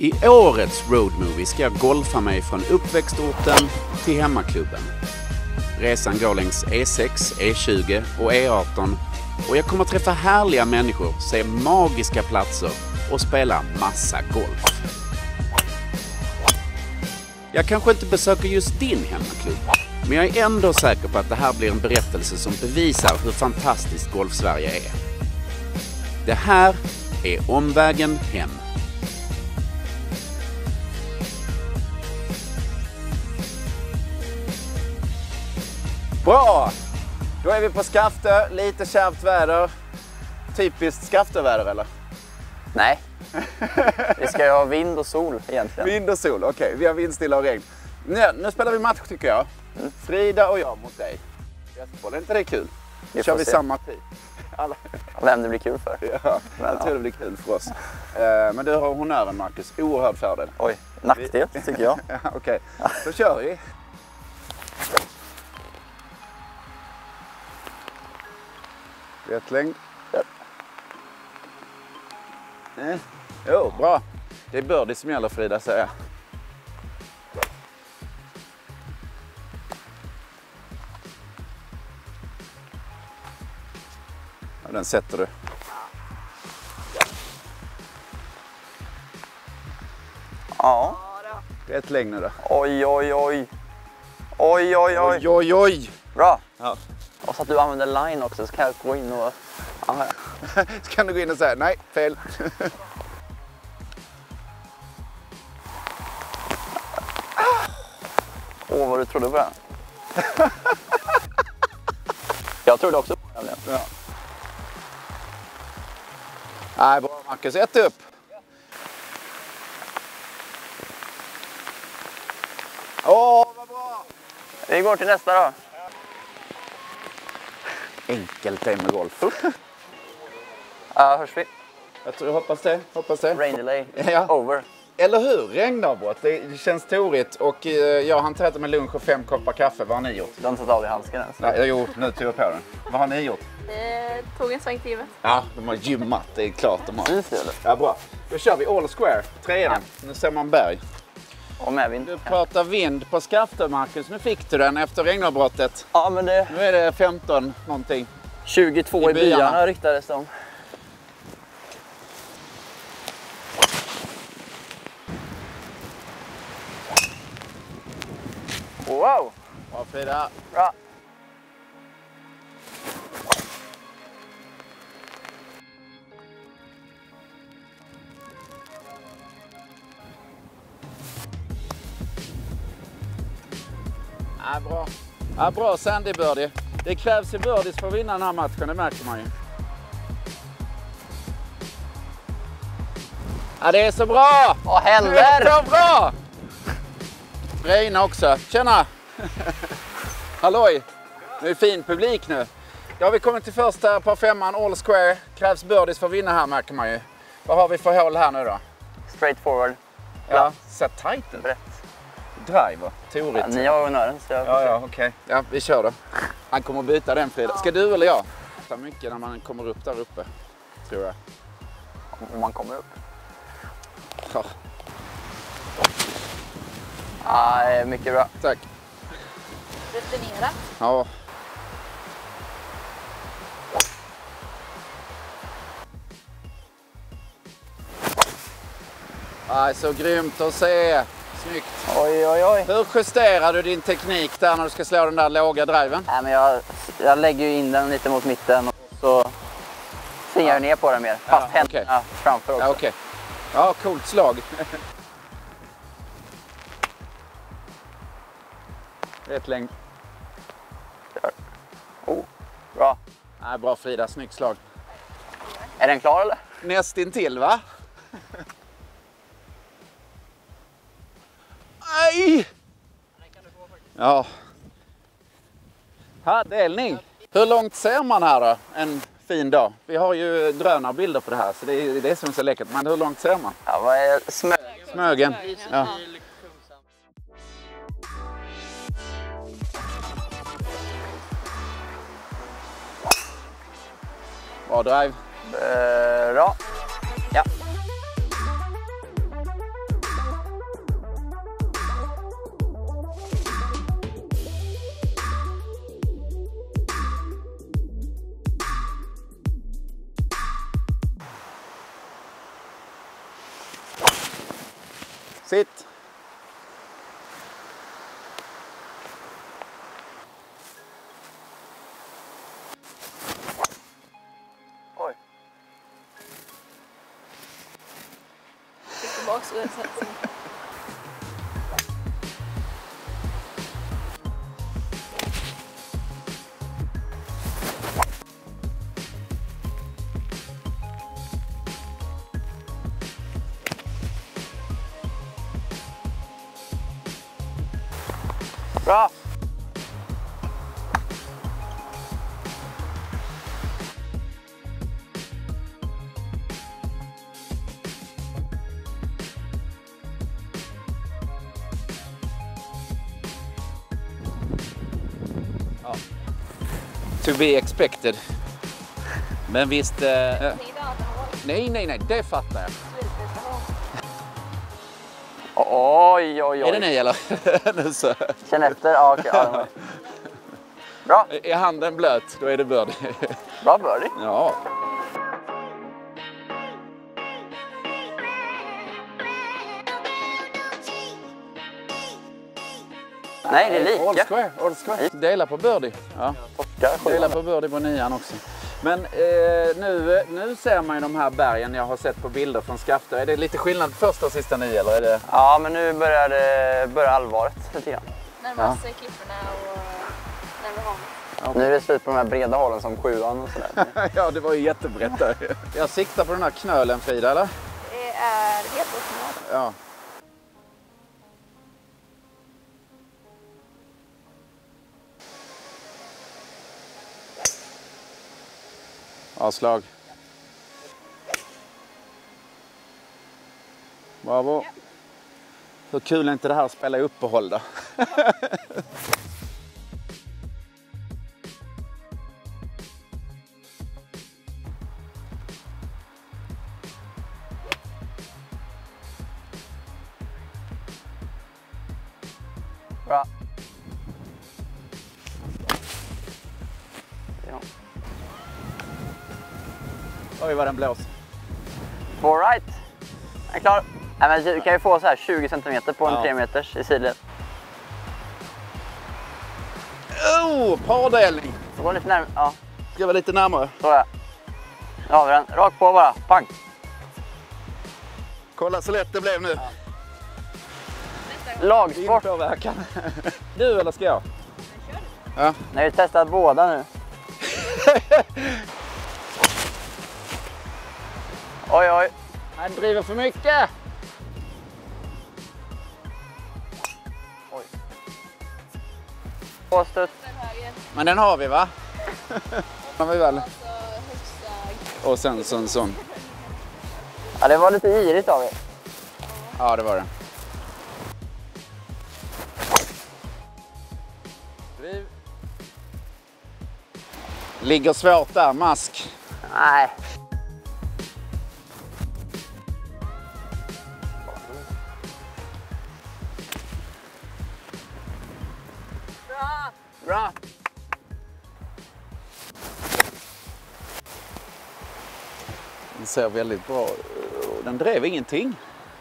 I årets roadmovie ska jag golfa mig från uppväxtorten till hemmaklubben. Resan går längs E6, E20 och E18 och jag kommer träffa härliga människor, se magiska platser och spela massa golf. Jag kanske inte besöker just din hemmaklubb, men jag är ändå säker på att det här blir en berättelse som bevisar hur fantastiskt Golf-Sverige är. Det här är Omvägen Hem. Bra! Då är vi på Skaftö, lite kärvt väder. Typiskt Skaftöväder eller? Nej. Vi ska ju ha vind och sol egentligen. Vind och sol, okej. Vi har vindstilla och regn. Nu, nu spelar vi match tycker jag. Frida och jag mot dig. Gästboll, är inte det kul? Vi kör vi se. samma tid. Alla. Vem det blir kul för. Ja, jag tror det blir kul för oss. Eh, Men du har honnören Marcus, oerhörd fördel. Oj, nackdel tycker jag. Ja, Okej, då kör vi. Rätt längd. Ja. Eh, Jo, bra. Det är birdie som gäller Frida, säger jag. Ja, den sätter du. Ja. Rätt längd nu då. Oj, oj, oj. Oj, oj, oj. Oj, oj, oj! Bra. Ja. Så att du använder line också så kan jag gå in och... Ja, ja. Så kan du gå in och säga nej, fel. Åh, vad du trodde på den. jag trodde också på den. Ja. Nej, bra Marcus. Ett upp. Åh, vad bra! Vi går till nästa då. Enkelt det med golf. Ja, hörs vi? Jag tror, hoppas det. Hoppas det. Rain delay. Ja. Over. Eller hur? Regnavbrott. Det känns torigt. Och eh, jag har inte ätit med lunch och fem koppar kaffe. Vad har ni gjort? Du har inte tagit av dig handsken ens. Nej, jo, nu tog jag på den. Vad har ni gjort? Eh, tog en sväng till gymmet. Ja, de har gymmat. Det är klart de har. Syns det eller? Ja, bra. Då kör vi all square. Trean. Nu ser man berg. Och medvind. Du pratar vind på Skaftö, Marcus. Nu fick du den efter regnavbrottet. Ja, men det... Nu är det 15 någonting. 22 I i byarna, byarna ryktades om. Wow! Bra Frida. Bra! Ja, bra Sandy birdie. Det krävs ju birdies för att vinna den här matchen, det märker man ju. Ja, det är så bra! Vad Du är händer? så bra! Reina också. Tjena! Halloj! Det är fin publik nu. Har vi kommit till första par femman, all square. Krävs birdies för att vinna här märker man ju. Vad har vi för hål här nu då? Straight forward. Ja, sätt tight ut. Driver. Torigt. Ja, ni har honnören så jag Ja, ja, okej. Ja, vi kör då. Han kommer att byta den Frida. Ska du eller jag? Det är mycket när man kommer upp där uppe, tror jag. om man kommer upp. Ja, är mycket bra. tack. Rutinerat. Ja. Aj, så grymt att se. Snyggt. Oj, oj, oj. Hur justerar du din teknik där när du ska slå den där låga driven? Nej, men jag, jag lägger ju in den lite mot mitten och så svingar jag ner på den mer. Fast Ja, händerna framför också. Ja, okej. Ja, coolt slag. Rätt längd. Oh, bra. Nej, bra Frida, snyggt slag. Är den klar eller? Nästintill va? Ja. Här, delning. Hur långt ser man här då? En fin dag. Vi har ju drönarbilder på det här så det är det som är så läckert. Men hur långt ser man? Ja, vad är smö... Smögen. Ja. Bra drive. Eh, Bra. Fick tillbaks och sen, sen. be expected. Men visst... Eh, nej, nej, nej, det fattar jag. Slutbästa Oj, oj, Är det oj. ni eller? Känn efter. Ja, var- Bra, Är handen blöt, då är det birdie. bra birdie. ja. Nej, det är All lika. square, all square. Dela på birdie. Ja. Dela sjuan. på birdie på nian också. Men eh, nu, nu ser man ju de här bergen jag har sett på bilder från Skafta. Är det lite skillnad första och sista nio eller är det? Ja, men nu börjar, det, börjar allvaret lite grann. Närmast sig klipporna och närmare havet. Nu är det slut på de här breda hålen som sjuan och sådär. ja, det var ju jättebrett där. Jag siktar på den här knölen Frida, eller? Det är helt uppenbart. Ja. Avslag. Bravo. Hur kul är inte det här att spela i uppehåll då? Bra. Oj vad den blåser. All right. Jag är klar. Nej, men du kan ju få så här 20 cm på en Ja. 3 meters i sidled. Oh, pardelning! Så gå lite närmare. Ja, Ska vara lite närmare? så ja. Nu har vi den. Rakt på bara. Pang. Kolla så lätt det blev nu. Lagsport. Inpåverkan. Du eller ska jag? Ja. Ni har ju testat båda nu. Oj, oj. Han driver för mycket. oj. Höger. Men den har vi va? har vi väl. Och sen så en sån. Ja, det var lite girigt av er. Ja det var det. Ligger svårt där, mask. Nej. Ser väldigt bra. Den drev ingenting.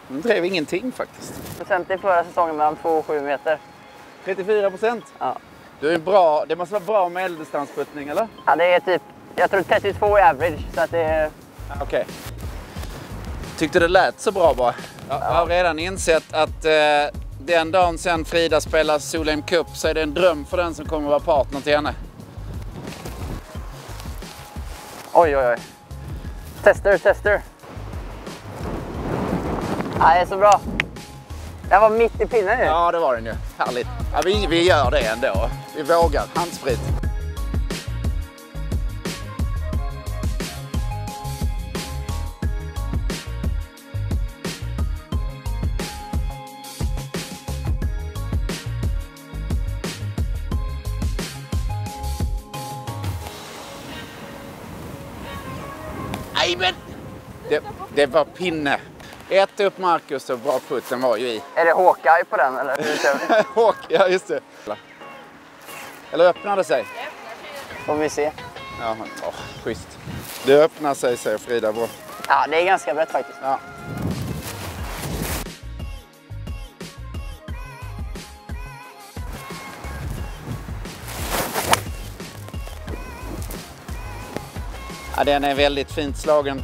Den drev ingenting faktiskt. Procent i förra säsongen mellan 2 och 7 meter. 34 procent. Ja. Du är bra. Det måste vara bra medeldistansputtning eller? ja, det är typ, jag tror 32 i average. Så att det är, Okej. Tyckte det lät så bra bara. Jag har redan insett att eh, den dagen sen Frida spelar Solheim Cup så är det en dröm för den som kommer vara partner till henne. oj, oj, oj. Tester, tester. Ja, det är så bra. Den var mitt i pinnen ju. Ja, det var den ju. Härligt. Ja, vi, vi gör det ändå. Vi vågar. Handsprit. Nej, men... Det, det var pinne. Ett upp Marcus och bra putt. Den var ju i. Är det Hawkeye på den eller? Och, ja, just det. Eller öppnar det sig? Får vi se. Ja, men, åh, schysst. Det öppnar sig, säger Frida. Bra. Ja, det är ganska brett faktiskt. Ja. Ja, den är väldigt fint slagen.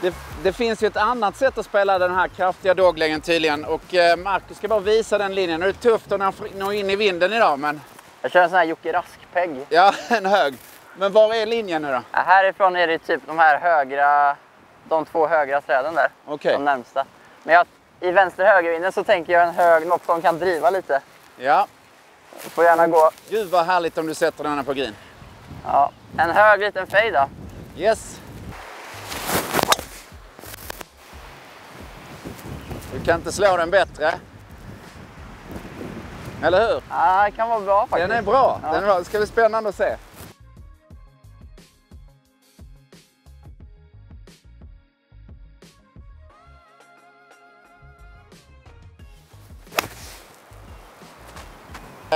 Det, det finns ju ett annat sätt att spela den här kraftiga dogleggen tydligen. Och eh, Marcus ska bara visa den linjen. Nu är det tufft att nå- in i vinden idag, men Jag kör en sån här Jocke Rask-pegg. ja, en hög. Men var är linjen nu då? Ja, härifrån är det typ de här högra, de två högra träden där. Okej. De närmsta. Men jag, i vänster-högervinden så tänker jag en hög, något som kan driva lite. Ja, Får gärna gå. gud vad härligt om du sätter den här på green. Ja. En hög liten fade då. Yes. Du kan inte slå den bättre. Eller hur? Ja, det kan vara bra faktiskt. Den är bra. Ja. Den är bra. Det ska bli spännande att se.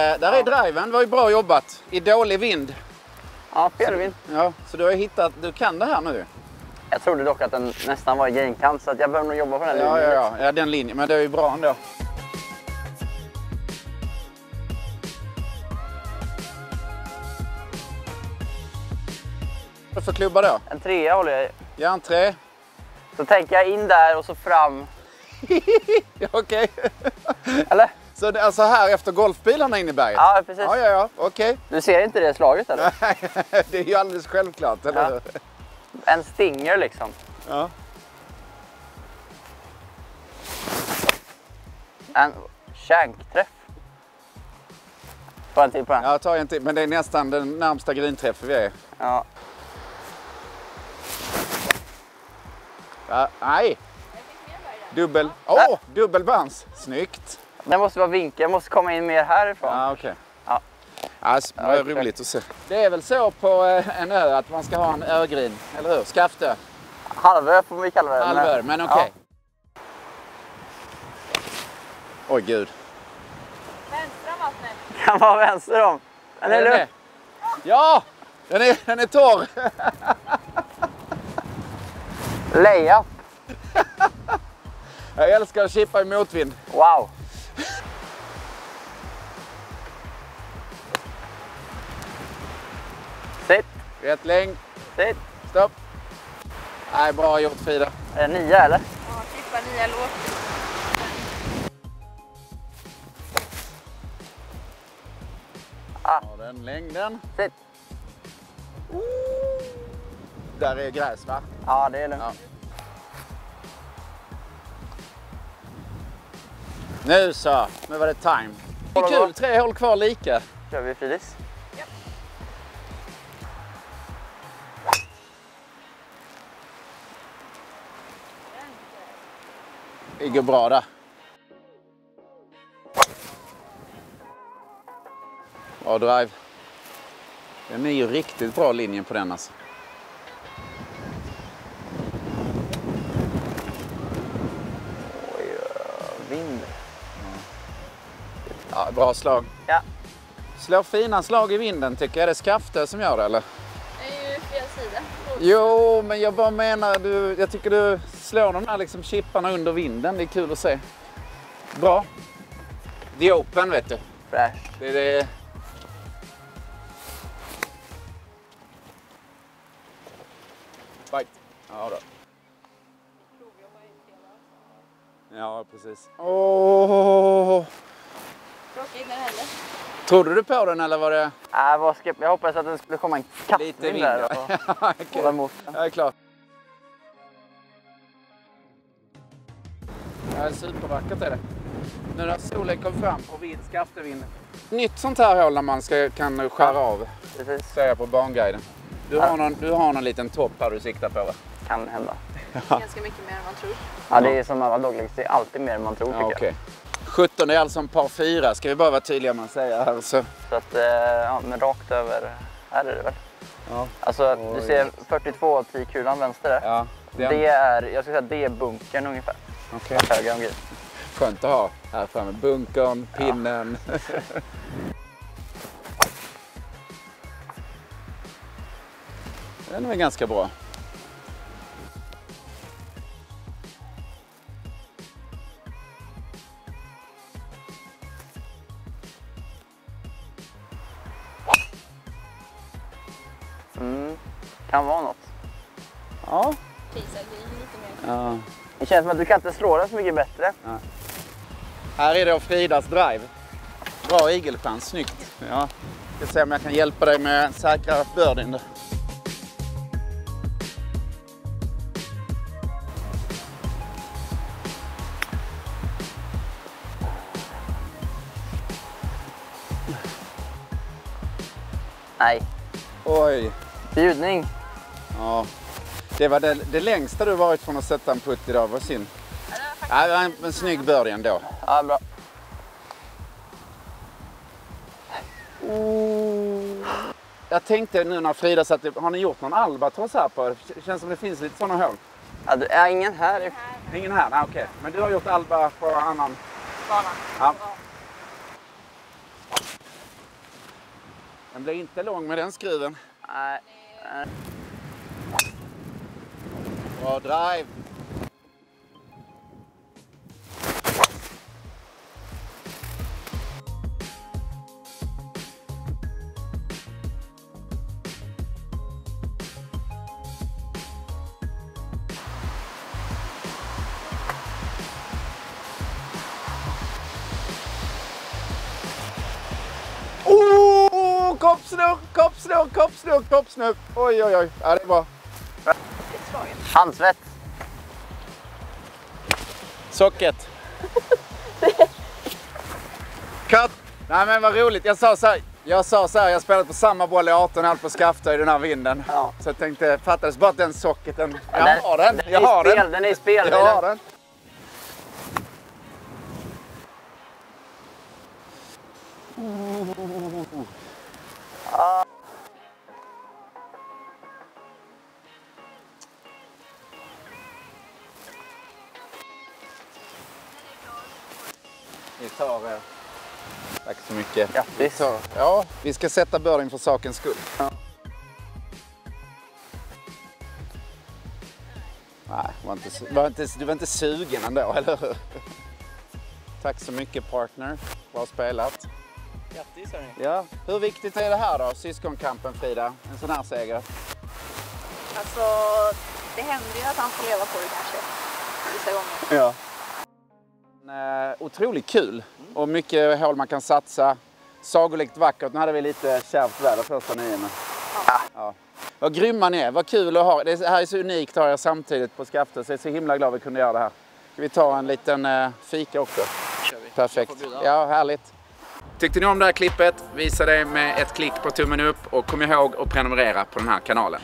Där är driven. Det var ju bra jobbat. I dålig vind. Ja, felvind. Ja, så du har hittat... Du kan det här nu. Jag trodde dock att den nästan var i grainkant så att jag behöver nog jobba på den Ja, linjen ja, ja. ja den linjen. Men det är ju bra ändå. Vad för klubba då? En trea håller jag i. Järnträ? Så tänker jag in där och så fram. Ja, Okej. Eller? Så det är alltså här efter golfbilarna in i berget? Ja, precis. Ja, ja, ja. Okej. Du ser inte det slaget eller? det är ju alldeles självklart, eller Ja. En stinger liksom. Ja. En shankträff. Får en till på den? Jag tar en till, men det är nästan den närmsta grinträffen vi är. Ja. Ja, nej, dubbel. Åh, dubbel bounce. Snyggt. Det måste vara vinkel, jag måste komma in mer härifrån. Ja, okej. Ja. Alltså, Ja, vad exakt. roligt att se. Det är väl så på eh, en ö att man ska ha en ögrin, eller hur? Skaftö. Halvö får vi kalla det. Halvör, men okej. Oj, gud. Vänstra vattnet. Ja. Kan vara vänster om. Den är Är det lugn. det? Ja, den är, den är torr. Layup. Jag älskar att chippa i motvind. Wow. Rätt längd. sitt. Stopp. Nej, bra gjort Frida. Är det nia eller? Ja, klippa nya låt. Ah. Har den längden. Sitt. Där är gräs va? Ja, det är lugnt. Ja. Nu så, nu var det time. Det är kul, tre hål kvar lika. kör vi Fridis. Det går bra där. Bra drive. Den är ju riktigt bra linjen på den alltså. Oj, vind. Ja, bra slag. Ja. Slår fina slag i vinden tycker jag. Är det Skaftö som gör det eller? Det är ju fel sida. Jo, men jag bara menar, du, jag tycker du slår de här liksom chipparna under vinden. Det är kul att se. Bra. The Open vet du. Fräsch. Det är det. Fight. Ja då. Ja, precis. Åh! Tråkigt när det händer. Trodde du på den eller var det Äh, vad ska, jag hoppades att det skulle komma en lite kattvind vind? där och Ja, hålla emot den. Jag är klar. Ja, är supervackert är det. Nu när solen kom fram på vind, skaftevinden. Nytt sånt här hål när man ska, kan skära av, Precis, ser jag på banguiden. Du har, någon, du har någon liten topp här du siktar på va? kan hända. Ganska mycket mer än man tror. Ja, det är som alla doglegs, det är alltid mer än man tror Ja, tycker okej. 17 är alltså en par fyra, ska vi bara vara tydliga med att säga här. Så. jag. Så att, eh, ja, men rakt över, här är det väl. Ja. Alltså, du ser 42 10 kulan vänster där. Ja. Det är, jag skulle säga det är bunkern ungefär. Okej. Höger om green. Skönt att ha här framme. Bunkern, pinnen. Den är ganska bra. Känns som att du kan inte slå den så mycket bättre. Här är då Fridas drive. Bra igelchans, snyggt. Ja. Ska se om jag kan hjälpa dig med säkra birdien. Nej. Oj. Bjudning. Ja. Det var det, det längsta du varit från att sätta en putt idag. Vad synd. Ja, det var en, en snygg birdie ändå. Ja, bra. Jag tänkte nu när Frida satt har ni gjort någon albatross här på? Det känns som det finns lite sådana hål. Ja, du, ja, ingen här. Ingen här? Okej. Men du har gjort alba på annan? Bana. Ja. Den blir inte lång med den skruven. Nej. Bra drive. Oh, koppsnurr, koppsnurr, koppsnurr, koppsnurr. Oj, oj, oj. Ja, det är bra. Handsvett. Socket. Cut. Nej men vad roligt. Jag sa så här. Jag sa så här, jag har spelat på samma boll i 18 halv på Skafta i den här vinden. Ja. Så jag tänkte, fattades bara den socketen. Jag Den- har den. Den är Jag i har spel. den. Den är i spel. Jag har den. Eh, Tack så mycket. Grattis. Vi tar, ja, vi ska sätta birdien för sakens skull. Ja. Nej, var inte, var inte, du var inte sugen ändå, eller hur? Tack så mycket partner. Bra spelat. Grattis hörni. Ja. Hur viktigt är det här då, syskonkampen Frida? En sån här seger? Alltså, det händer ju att han får leva på det kanske. Vissa gånger. Ja. Eh, otroligt kul och mycket hål man kan satsa. Sagolikt vackert. Nu hade vi lite kärvt väder första nio men... Ja. Vad grymma ni är. Vad kul att ha. Det här är så unikt att ha er samtidigt på Skafte så jag är så himla glad vi kunde göra det här. Ska vi ta en liten eh, fika också? Perfekt. Ja, härligt. Tyckte ni om det här klippet? Visa det med ett klick på tummen upp och kom ihåg att prenumerera på den här kanalen.